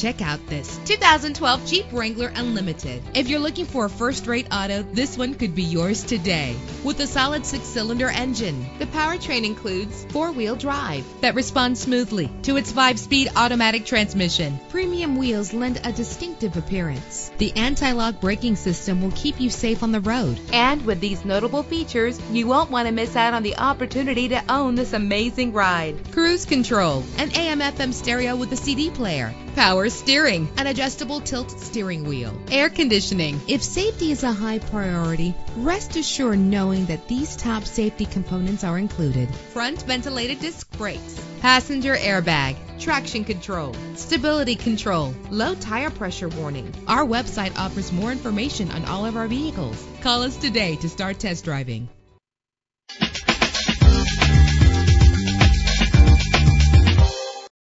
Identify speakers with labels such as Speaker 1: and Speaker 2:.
Speaker 1: Check out this 2012 Jeep Wrangler Unlimited. If you're looking for a first-rate auto, this one could be yours today. With a solid six-cylinder engine, the powertrain includes four-wheel drive that responds smoothly to its five-speed automatic transmission. Premium wheels lend a distinctive appearance. The anti-lock braking system will keep you safe on the road. And with these notable features, you won't want to miss out on the opportunity to own this amazing ride. Cruise control, an AM/FM stereo with a CD player, power steering, an adjustable tilt steering wheel, air conditioning. If safety is a high priority, rest assured knowing that these top safety components are included. Front ventilated disc brakes, passenger airbag, traction control, stability control, low tire pressure warning. Our website offers more information on all of our vehicles. Call us today to start test driving.